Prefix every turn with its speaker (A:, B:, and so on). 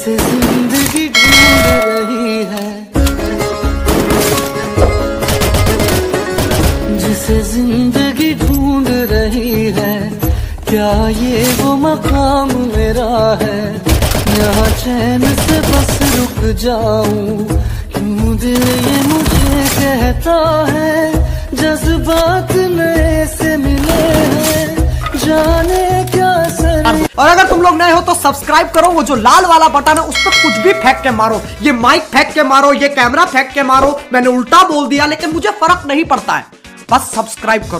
A: जिसे ज़िंदगी ढूंढ रही है। जिसे ज़िंदगी ढूंढ रही है। क्या ये वो मकाम मेरा है? यहाँ चैन से बस रुक जाऊँ। क्यों दिल ये मुझे कहता है? जज्बात नए
B: और अगर तुम लोग नए हो तो सब्सक्राइब करो, वो जो लाल वाला बटन है, उस पर कुछ भी फेंक के मारो। ये माइक फेंक के मारो, ये कैमरा फेंक के मारो, मैंने उल्टा बोल दिया, लेकिन मुझे फ़र्क नहीं पड़ता है। बस सब्सक्राइब करो।